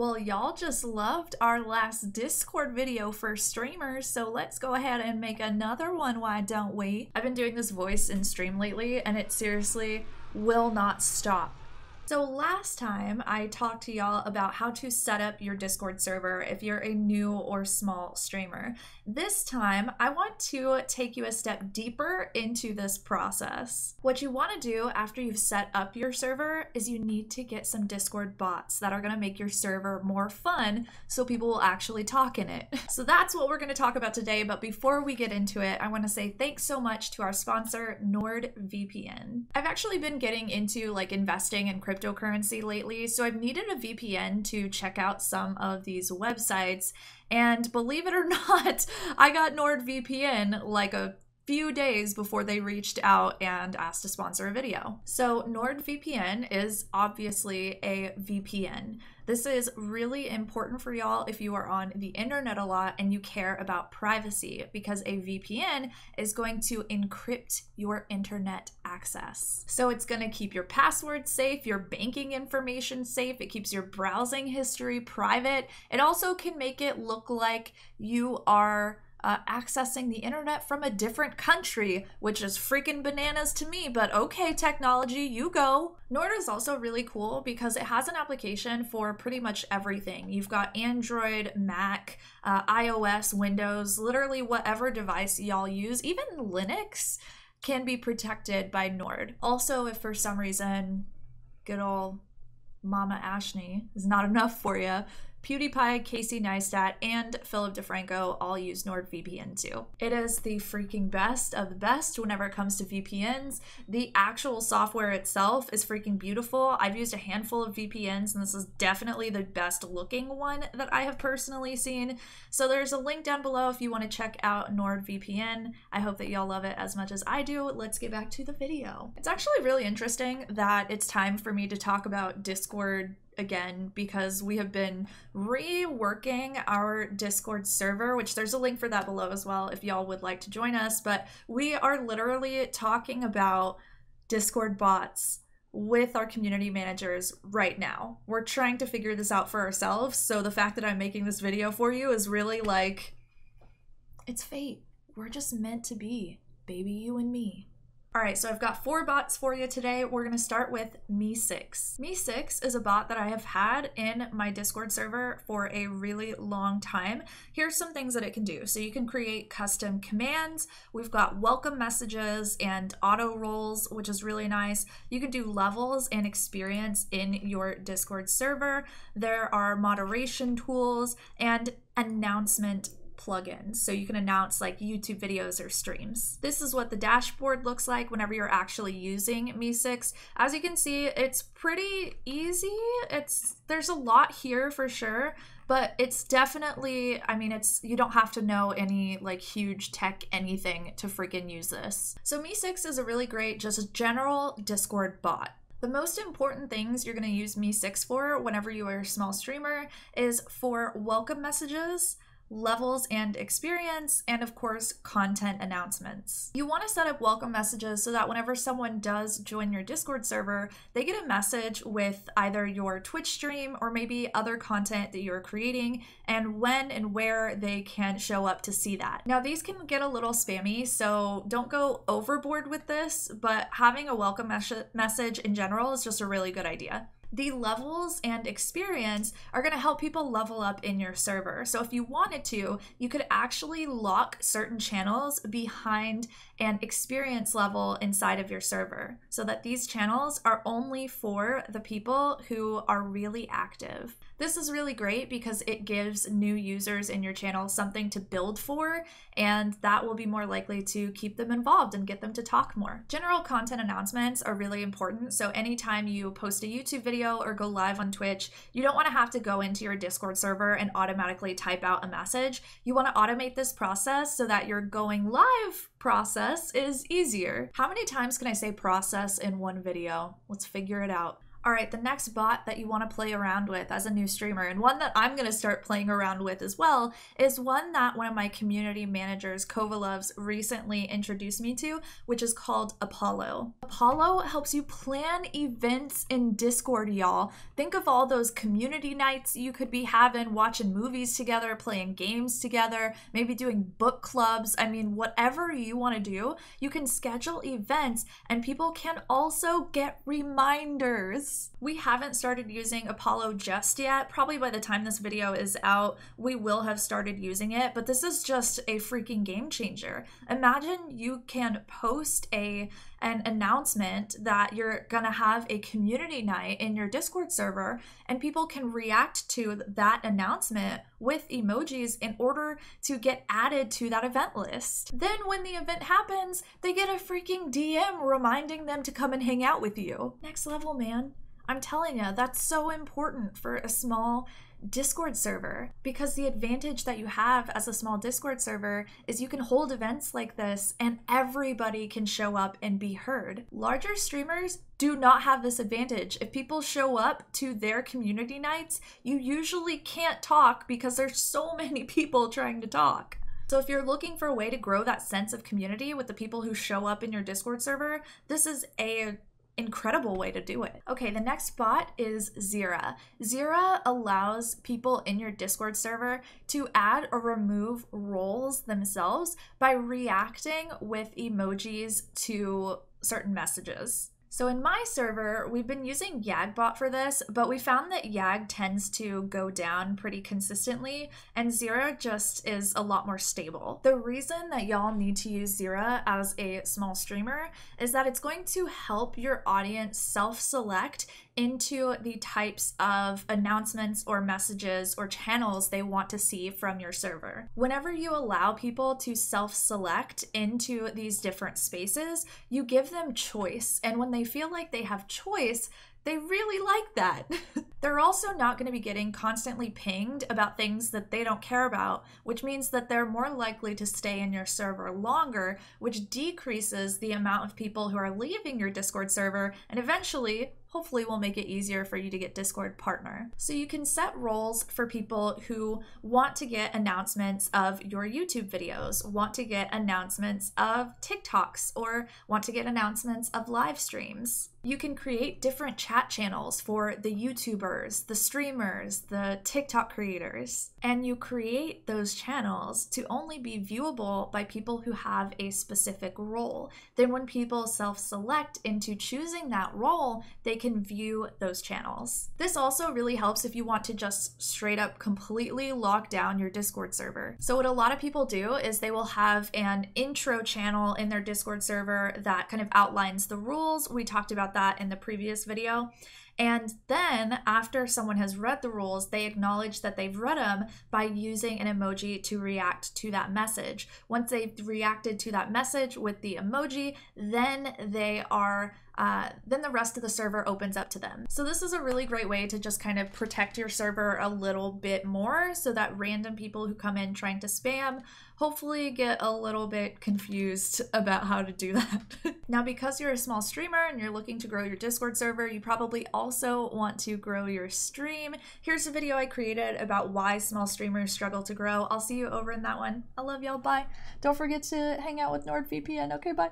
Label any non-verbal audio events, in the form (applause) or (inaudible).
Well, y'all just loved our last Discord video for streamers, so let's go ahead and make another one, why don't we? I've been doing this voice in stream lately, and it seriously will not stop. So last time I talked to y'all about how to set up your Discord server if you're a new or small streamer. This time I want to take you a step deeper into this process. What you want to do after you've set up your server is you need to get some Discord bots that are going to make your server more fun so people will actually talk in it. (laughs) So that's what we're going to talk about today, but before we get into it, I want to say thanks so much to our sponsor NordVPN. I've actually been getting into like investing in crypto cryptocurrency lately, so I've needed a VPN to check out some of these websites. And believe it or (laughs) not, I got NordVPN like a few days before they reached out and asked to sponsor a video. So, NordVPN is obviously a VPN. This is really important for y'all if you are on the internet a lot and you care about privacy because a VPN is going to encrypt your internet access. So, it's going to keep your passwords safe, your banking information safe, it keeps your browsing history private. It also can make it look like you are uh, accessing the internet from a different country, which is freaking bananas to me, but okay, technology, you go. Nord is also really cool because it has an application for pretty much everything. You've got Android, Mac, uh, iOS, Windows, literally whatever device y'all use, even Linux can be protected by Nord. Also, if for some reason good old Mama Ashni is not (laughs) enough for you, PewDiePie, Casey Neistat, and Philip DeFranco all use NordVPN too. It is the freaking best of the best whenever it comes to VPNs. The actual software itself is freaking beautiful. I've used a handful of VPNs, and this is definitely the best looking one that I have personally seen. So there's a link down below if you want to check out NordVPN. I hope that y'all love it as much as I do. Let's get back to the video. It's actually really interesting that it's time for me to talk about Discord again because we have been reworking our Discord server, which there's a link for that below as well if y'all would like to join us. But we are literally talking about Discord bots with our community managers right now. We're trying to figure this out for ourselves. So the fact that I'm making this video for you is really like, it's fate. We're just meant to be, baby, you and me. All right, so I've got four bots for you today. We're gonna start with MEE6. MEE6 is a bot that I have had in my Discord server for a really long time. Here's some things that it can do. So you can create custom commands. We've got welcome messages and auto roles, which is really nice. You can do levels and experience in your Discord server. There are moderation tools and announcement plugins so you can announce like YouTube videos or streams. This is what the dashboard looks like whenever you're actually using MEE6. As you can see, it's pretty easy. It's there's a lot here for sure, but it's definitely I mean it's you don't have to know any like huge tech anything to freaking use this. So MEE6 is a really great just general Discord bot. The most important things you're going to use MEE6 for whenever you are a small streamer is for welcome messages, levels and experience, and of course, content announcements. You want to set up welcome messages so that whenever someone does join your Discord server, they get a message with either your Twitch stream or maybe other content that you're creating and when and where they can show up to see that. Now, these can get a little spammy, so don't go overboard with this, but having a welcome mes message in general is just a really good idea the levels and experience are going to help people level up in your server. So if you wanted to, you could actually lock certain channels behind an experience level inside of your server so that these channels are only for the people who are really active. This is really great because it gives new users in your channel something to build for, and that will be more likely to keep them involved and get them to talk more. General content announcements are really important, so anytime you post a YouTube video or go live on Twitch, you don't want to have to go into your Discord server and automatically type out a message. You want to automate this process so that your going live process is easier. How many times can I say process in one video? Let's figure it out. All right, the next bot that you want to play around with as a new streamer, and one that I'm going to start playing around with as well, is one that one of my community managers, Kovalovs, recently introduced me to, which is called Apollo. Apollo helps you plan events in Discord, y'all. Think of all those community nights you could be having, watching movies together, playing games together, maybe doing book clubs. I mean, whatever you want to do, you can schedule events and people can also get reminders. We haven't started using Apollo just yet. Probably by the time this video is out, we will have started using it, but this is just a freaking game changer. Imagine you can post a an announcement that you're going to have a community night in your Discord server and people can react to that announcement with emojis in order to get added to that event list. Then when the event happens, they get a freaking DM reminding them to come and hang out with you. Next level, man. I'm telling you, that's so important for a small Discord server because the advantage that you have as a small Discord server is you can hold events like this and everybody can show up and be heard. Larger streamers do not have this advantage. If people show up to their community nights, you usually can't talk because there's so (laughs) many people trying to talk. So if you're looking for a way to grow that sense of community with the people who show up in your Discord server, this is a incredible way to do it. Okay, the next bot is Zira. Zira allows people in your Discord server to add or remove roles themselves by reacting with emojis to certain messages. So in my server, we've been using YAGBot for this, but we found that YAG tends to go down pretty consistently, and Zira just is a lot more stable. The reason that y'all need to use Zira as a small streamer is that it's going to help your audience self-select into the types of announcements or messages or channels they want to see from your server. Whenever you allow people to self select into these different spaces, you give them choice. And when they feel like they have choice, they really like that. (laughs) they're also not going to be getting constantly pinged about things that they don't care about, which means that they're more likely to stay in your server longer, which decreases the amount of people who are leaving your Discord server and eventually hopefully will make it easier for you to get Discord partner. So you can set roles for people who want to get announcements of your YouTube videos, want to get announcements of TikToks, or want to get announcements of live streams. You can create different chat channels for the YouTubers, the streamers, the TikTok creators, and you create those channels to only be viewable by people who have a specific role. Then, when people self select into choosing that role, they can view those channels. This also really helps if you want to just straight up completely lock down your Discord server. So, what a lot of people do is they will have an intro channel in their Discord server that kind of outlines the rules. We talked that in the previous video. And then, after someone has read the rules, they acknowledge that they've read them by using an emoji to react to that message. Once they've reacted to that message with the emoji, then they are uh, then the rest of the server opens up to them. So this is a really great way to just kind of protect your server a little bit more so that random people who come in trying to spam hopefully get a little bit confused (laughs) about how to do that. Now, because you're a small streamer and you're looking to grow your Discord server, you probably also want to grow your stream. Here's a video I created about why small streamers struggle to grow. I'll see you over in that one. I love y'all. Bye. Don't forget to hang out with NordVPN. Okay, bye.